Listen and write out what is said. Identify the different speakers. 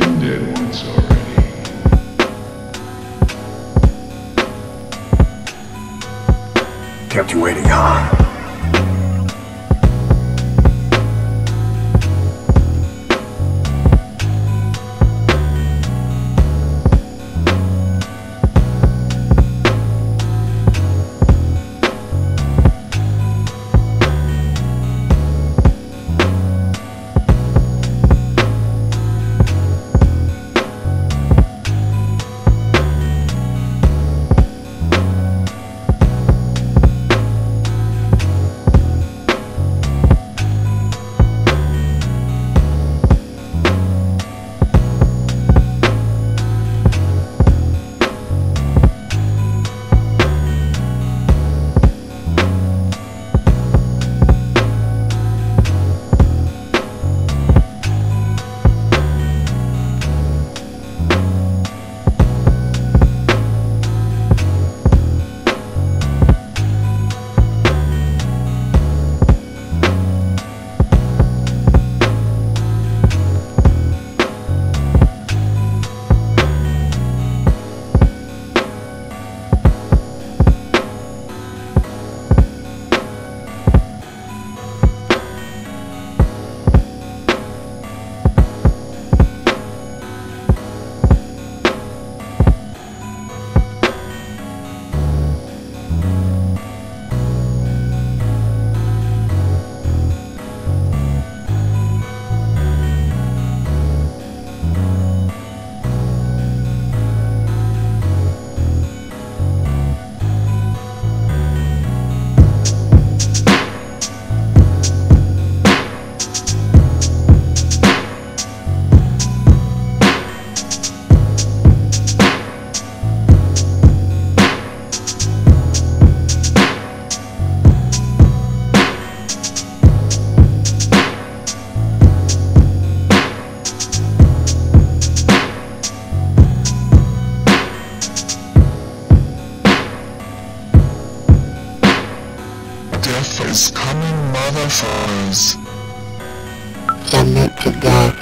Speaker 1: dead once already.
Speaker 2: Kept you waiting, huh?
Speaker 3: Death is coming, motherfuckers.
Speaker 4: Meant to go.